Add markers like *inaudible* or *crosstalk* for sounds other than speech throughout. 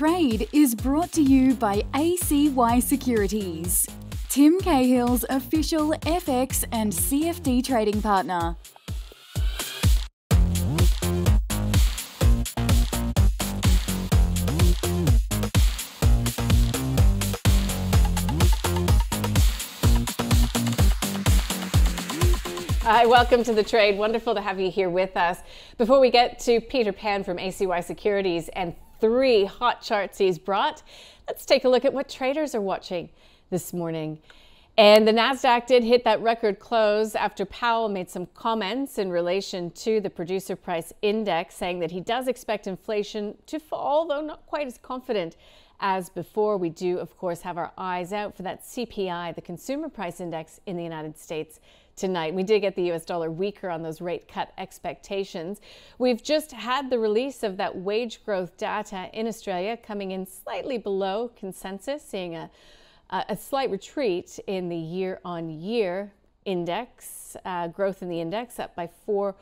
Trade is brought to you by ACY Securities, Tim Cahill's official FX and CFD trading partner. Hi, welcome to the trade. Wonderful to have you here with us. Before we get to Peter Pan from ACY Securities and three hot charts he's brought, let's take a look at what traders are watching this morning. And the NASDAQ did hit that record close after Powell made some comments in relation to the producer price index, saying that he does expect inflation to fall, though not quite as confident as before. We do, of course, have our eyes out for that CPI, the consumer price index in the United States tonight. We did get the US dollar weaker on those rate cut expectations. We've just had the release of that wage growth data in Australia coming in slightly below consensus, seeing a, a slight retreat in the year on year index, uh, growth in the index up by 4,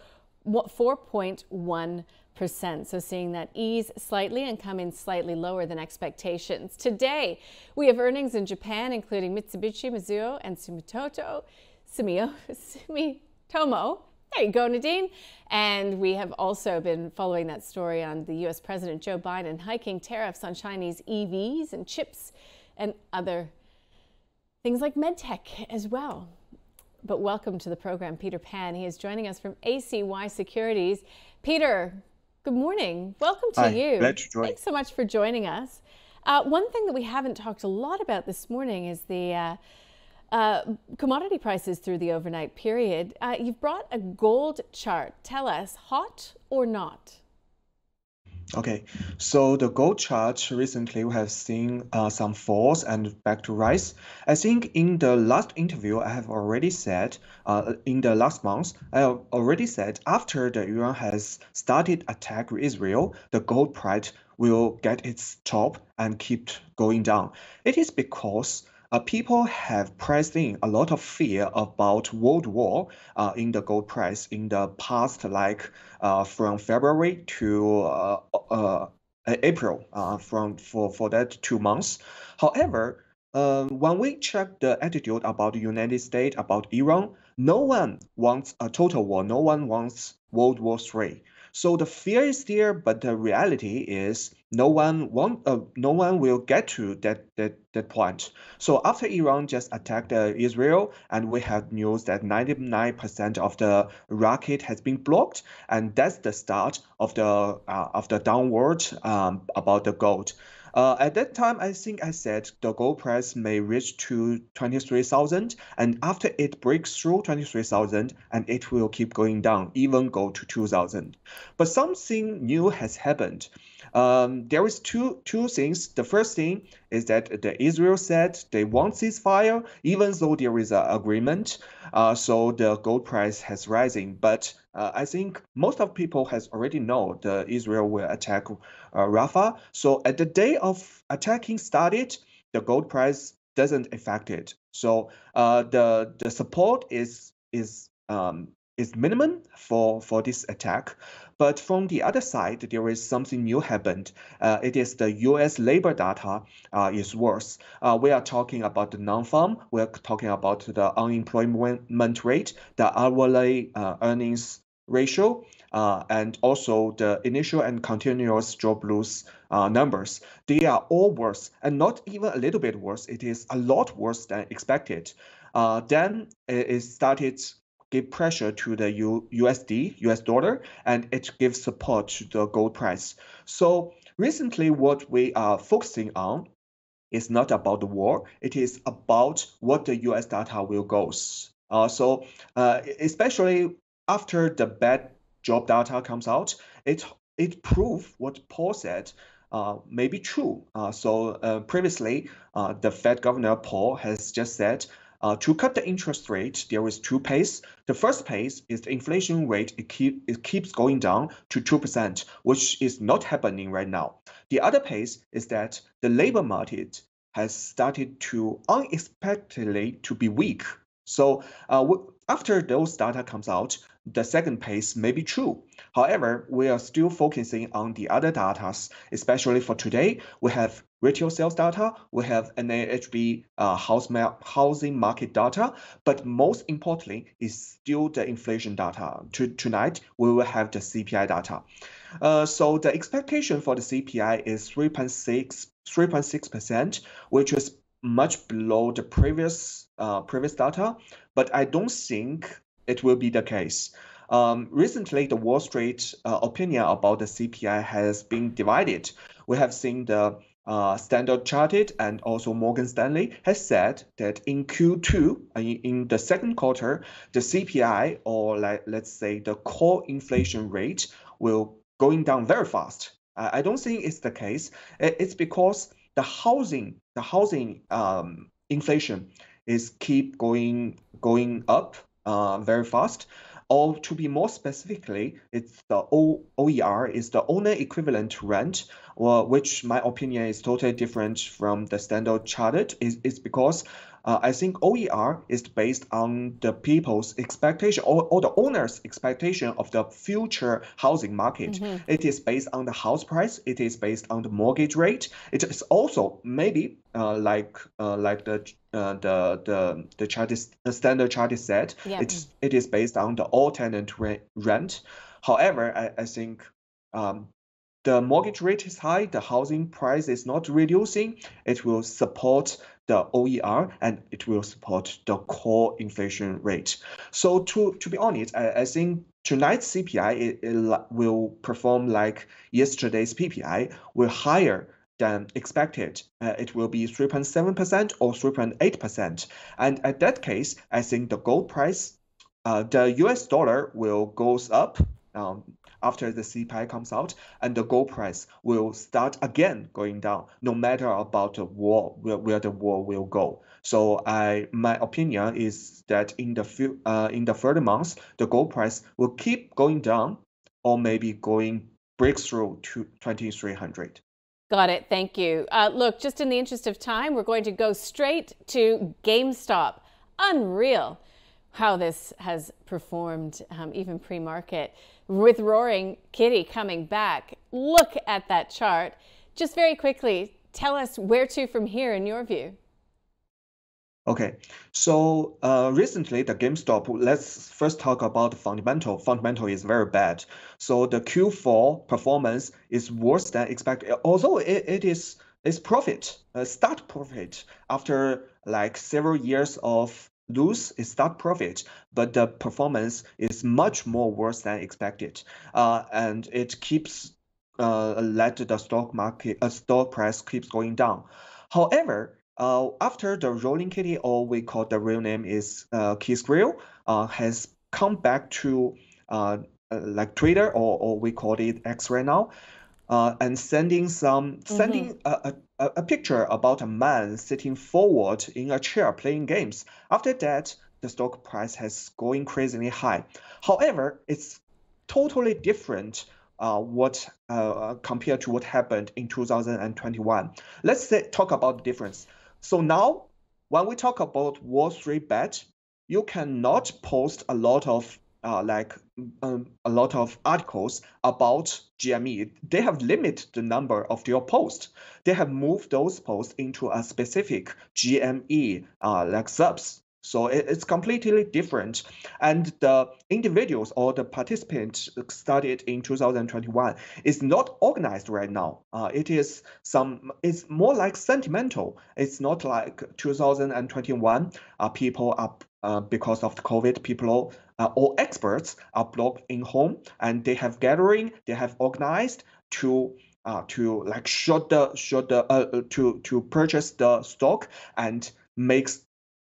4.1 percent. So seeing that ease slightly and come in slightly lower than expectations. Today, we have earnings in Japan, including Mitsubishi, Mizuho, and Sumitomo. Sumio, *laughs* Sumitomo. There you go, Nadine. And we have also been following that story on the US President Joe Biden hiking tariffs on Chinese EVs and chips and other things like medtech as well. But welcome to the program, Peter Pan. He is joining us from ACY Securities. Peter, good morning. Welcome to Hi, you. Glad to join. Thanks so much for joining us. Uh, one thing that we haven't talked a lot about this morning is the uh, uh, commodity prices through the overnight period. Uh, you've brought a gold chart. Tell us, hot or not? Okay, so the gold chart recently we have seen uh, some falls and back to rise. I think in the last interview I have already said, uh, in the last month, I already said after the Iran has started attack Israel, the gold price will get its top and keep going down. It is because uh, people have priced in a lot of fear about world war uh, in the gold price in the past, like uh, from February to uh, uh, April, uh, from for for that two months. However, when we check the attitude about the United States, about Iran, no one wants a total war. No one wants World War III. So the fear is there, but the reality is no one want, uh, no one will get to that, that that point. So after Iran just attacked uh, Israel, and we have news that 99% of the rocket has been blocked, and that's the start of the uh, of the downward um, about the gold. Uh, at that time, I think I said the gold price may reach to 23,000, and after it breaks through 23,000, and it will keep going down, even go to 2,000. But something new has happened. Um, there is two two things. The first thing is that the Israel said they want ceasefire, even though there is an agreement. Uh, so the gold price has rising, but uh, I think most of people has already know the Israel will attack uh, Rafah. So at the day of attacking started, the gold price doesn't affect it. So uh, the the support is is um, is minimum for for this attack. But from the other side, there is something new happened. Uh, it is the U.S. labor data uh, is worse. Uh, we are talking about the non-farm. We are talking about the unemployment rate, the hourly uh, earnings ratio, uh, and also the initial and continuous job loss uh, numbers. They are all worse, and not even a little bit worse. It is a lot worse than expected. then it started give pressure to the U USD, US dollar, and it gives support to the gold price. So recently, what we are focusing on is not about the war. It is about what the US data will go. Uh, so uh, especially after the bad job data comes out, it it proves what Powell said uh, may be true. Uh, so uh, previously, uh, the Fed Governor Powell has just said uh, to cut the interest rate, there is two pace. The first pace is the inflation rate. It, keep, it keeps going down to 2%, which is not happening right now. The other pace is that the labor market has started to unexpectedly to be weak. So uh, after those data comes out, the second pace may be true. However, we are still focusing on the other data, especially for today. We have retail sales data, we have NAHB uh, house ma housing market data, but most importantly is still the inflation data. To, tonight, we will have the CPI data. Uh, so the expectation for the CPI is 3.6 3.6%, which is much below the previous uh, previous data, but I don't think it will be the case. Um, recently, the Wall Street uh, opinion about the CPI has been divided. We have seen the uh, Standard Chartered and also Morgan Stanley has said that in Q2, uh, in, in the second quarter, the CPI or like let's say the core inflation rate will going down very fast. I don't think it's the case. It's because the housing, the housing um, inflation is keep going going up uh, very fast. Or to be more specifically, it's the OER is the owner equivalent rent, well, which my opinion is totally different from the Standard Chartered, Is is because uh, I think OER is based on the people's expectation or, or the owner's expectation of the future housing market. Mm-hmm. It is based on the house price. It is based on the mortgage rate. It is also maybe uh, like uh, like the uh, the the the chart is, the standard chart is said. Yeah. It's it is based on the all tenant re- rent. However, I, I think um, the mortgage rate is high, the housing price is not reducing, it will support the OER and it will support the core inflation rate. So to, to be honest, I, I think tonight's CPI it, it will perform like yesterday's PPI, will higher than expected. Uh, it will be 3.7% or 3.8%. And at that case, I think the gold price, uh, the US dollar will goes up um, after the CPI comes out, and the gold price will start again going down, no matter about the war where, where the war will go. So I my opinion is that in the few uh, in the further months, the gold price will keep going down, or maybe going breakthrough to 2300. Got it. Thank you. Uh, look, just in the interest of time, we're going to go straight to GameStop. Unreal how this has performed, um, even pre market with Roaring Kitty coming back. Look at that chart. Just very quickly, tell us where to from here in your view. Okay, so uh, recently the GameStop, let's first talk about the fundamental. Fundamental is very bad. So the Q4 performance is worse than expected, although it, it is it's profit, start profit after like several years of lose its stock profit, but the performance is much more worse than expected. Uh, and it keeps uh, let the stock market, uh, stock price keeps going down. However, uh, after the Roaring Kitty, or we call the real name is uh, Grill, uh, has come back to uh, uh like Twitter, or, or we call it X right now, uh, and sending some mm-hmm. sending a, a, a picture about a man sitting forward in a chair playing games. After that, the stock price has going crazily high. However, it's totally different uh, what uh, compared to what happened in 2021. Let's say, talk about the difference. So now, when we talk about Wall Street bet, you cannot post a lot of uh, like um, a lot of articles about GME. They have limited the number of your posts. They have moved those posts into a specific GME uh, like subs. So it, it's completely different. And the individuals or the participants started in 2021 is not organized right now. Uh, it is some, it's more like sentimental. It's not like 2021. Uh, people are uh, because of the COVID, people uh, all experts are blocked in home and they have gathering, they have organized to uh, to like short the short the uh, uh, to to purchase the stock and makes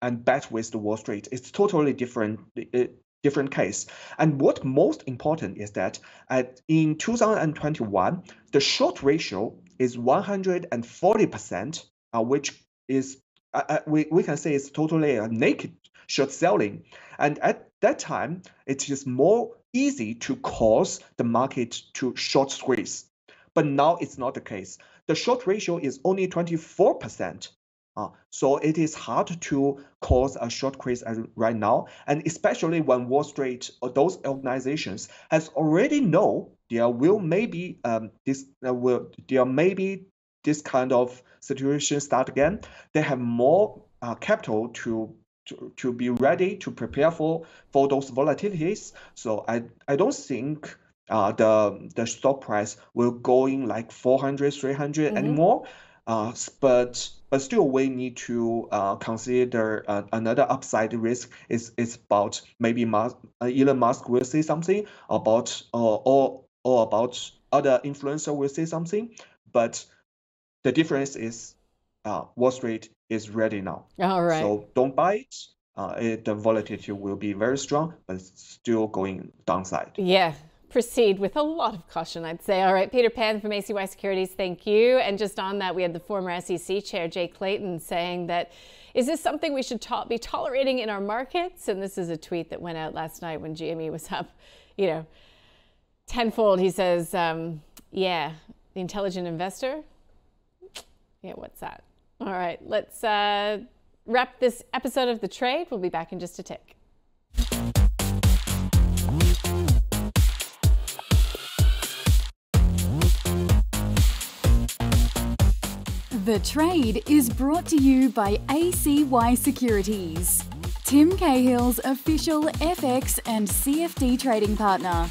and bet with the Wall Street. It's totally different uh, different case. And what most important is that at in 2021, the short ratio is 140%, uh, which is uh, we, we can say it's totally a naked short selling. And at that time, it is more easy to cause the market to short squeeze. But now it's not the case. The short ratio is only 24%. Uh, so it is hard to cause a short squeeze right now, and especially when Wall Street or those organizations has already know there will maybe um, this uh, will there may be this kind of situation start again. They have more uh, capital to to, to be ready to prepare for for those volatilities. So I I don't think uh, the the stock price will go in like 400 300 mm-hmm. anymore. Uh, but but still we need to uh, consider uh, another upside risk is is about maybe Musk, uh, Elon Musk will say something about uh, or or about other influencer will say something, but the difference is uh, Wall Street is ready now. All right. So don't buy it. Uh, it, the volatility will be very strong, but still going downside. Yeah, proceed with a lot of caution, I'd say. All right, Peter Pan from ACY Securities, thank you. And just on that, we had the former SEC chair, Jay Clayton, saying that is this something we should to- be tolerating in our markets? And this is a tweet that went out last night when GME was up, you know, tenfold. He says, um, yeah, the intelligent investor. Yeah, what's that? All right, let's uh, wrap this episode of The Trade. We'll be back in just a tick. The Trade is brought to you by ACY Securities, Tim Cahill's official FX and CFD trading partner.